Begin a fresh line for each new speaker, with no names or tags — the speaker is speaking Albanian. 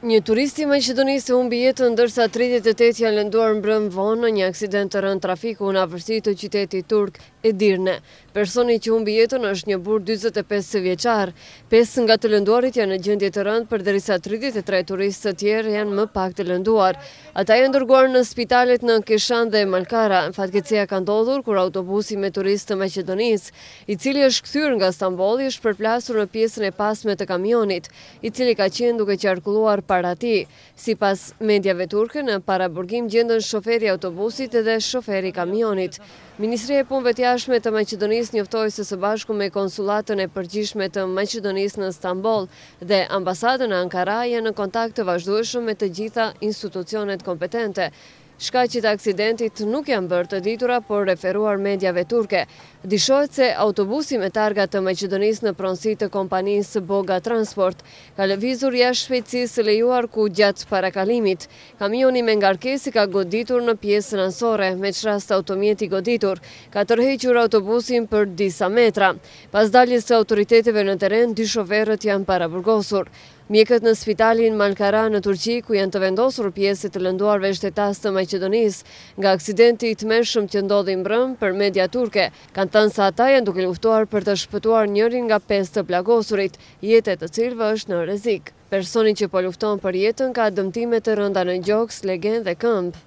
Një turist i Maqedonisë humbi jetën ndërsa tridhjetë e tetë janë lënduar mbrëmë vonë në një aksident të rëndë trafiku në afërsi të qytetit turk Edirne. Personi që humbi jetën është një burrë dyzet e pesë vjeçar. Pesë nga të lënduarit janë në gjendje të rëndë përderisa tridhjetë e tre turistë të tjerë janë më pak të lënduar. Ata janë dërguar në spitalet në Keshan dhe Malkara. Fatkeqësia ka ndodhur kur autobusi me turistë të Maqedonisë, i cili është kthyer nga Stambolli, është përplasur në pjesën e pasme të kamionit. i cili ka qenë duke qarkulluar para tij. Sipas mediave turke, në paraburgim gjenden shoferi i autobusit dhe shoferi i kamionit. Ministria e Punëve të Jashtme të Maqedonisë njoftoi se së bashku me Konsullatën e Përgjithshme të Maqedonisë në Stamboll dhe Ambasadën në Ankara janë në kontakt të vazhdueshëm me të gjitha institucionet kompetente Shkaqet e aksidentit nuk janë bërë të ditura por referuar mediave turke, dyshohet se autobusi me targa të Maqedonisë në pronësi të kompanisë Boga Transport ka lëvizur jashtë shpejtësisë së lejuar ku gjatë parakalimit, kamioni me ngarkesë i ka goditur në pjesën anësore, me ç'rast automjeti i goditur ka tërhequr autobusin për disa metra. Pas daljes të autoriteteve në terren, dy shoferët janë paraburgosur. Mjekët në spitalin e Malkara në Turqi, ku janë të vendosur pjesë e të lënduarve shtetas të Maqedonisë nga aksidenti i tmerrshëm që ndodhi mbrëmë, për media turke kanë thënë se ata janë duke luftuar për të shpëtuar njërin nga pesë të plagosurit, jeta e të cilëve është në rrezik. Personi që po lufton për jetën ka dëmtime të rënda në gjoks, legen dhe këmbë.